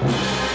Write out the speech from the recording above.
Bye.